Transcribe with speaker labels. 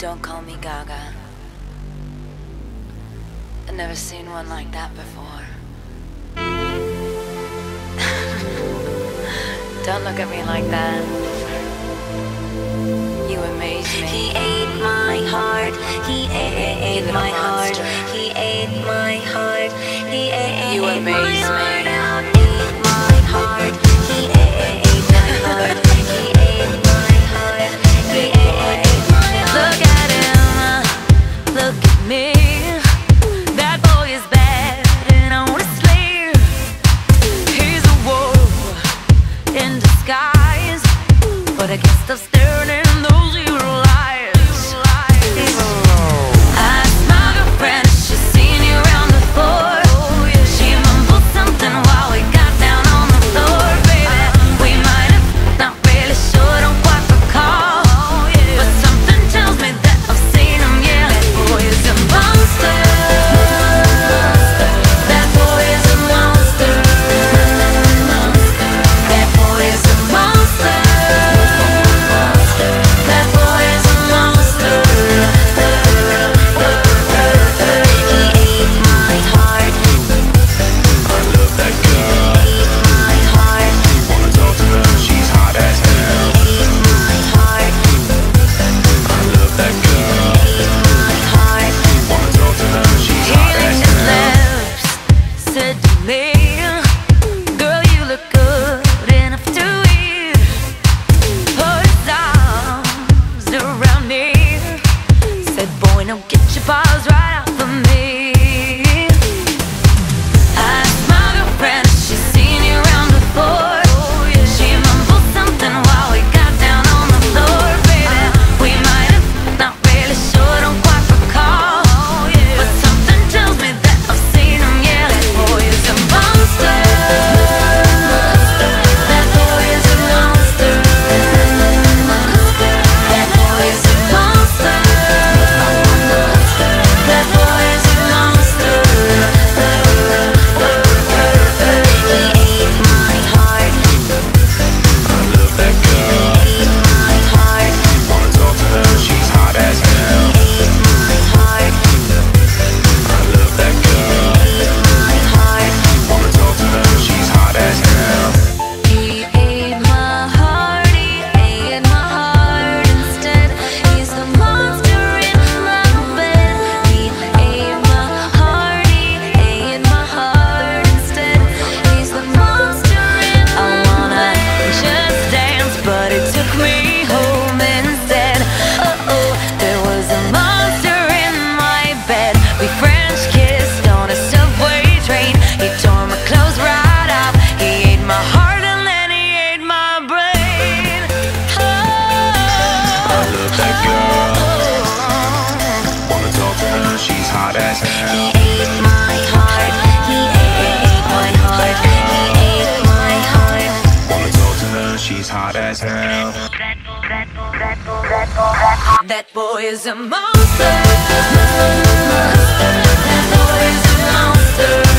Speaker 1: Don't call me Gaga. I've never seen one like that before. Don't look at me like that. You amaze me.
Speaker 2: He ate my heart. He ate,
Speaker 1: ate
Speaker 2: my heart. He ate my heart. He ate,
Speaker 1: you
Speaker 2: ate
Speaker 1: amaze
Speaker 2: my
Speaker 3: me.
Speaker 2: heart. Ate my heart.
Speaker 4: I
Speaker 3: can't stop. She falls right off of me. me home instead. Oh, there was a monster in my bed. We French kissed on a subway train. He tore my clothes right off. He ate my heart and then he ate my brain.
Speaker 4: Oh, I love that girl Wanna talk to her, she's hot as hell. That boy is a monster.
Speaker 3: That boy is a monster.